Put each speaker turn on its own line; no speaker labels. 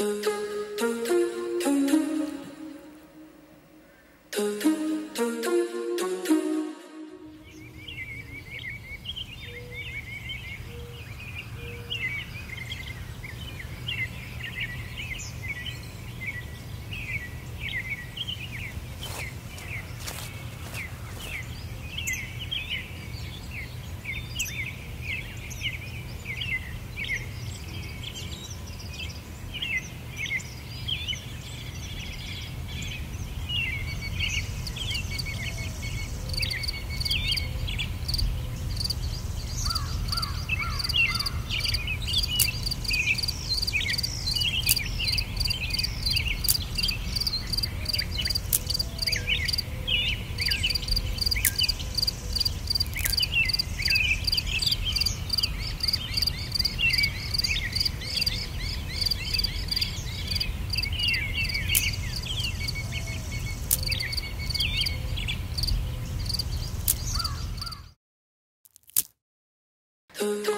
Ooh. Ooh.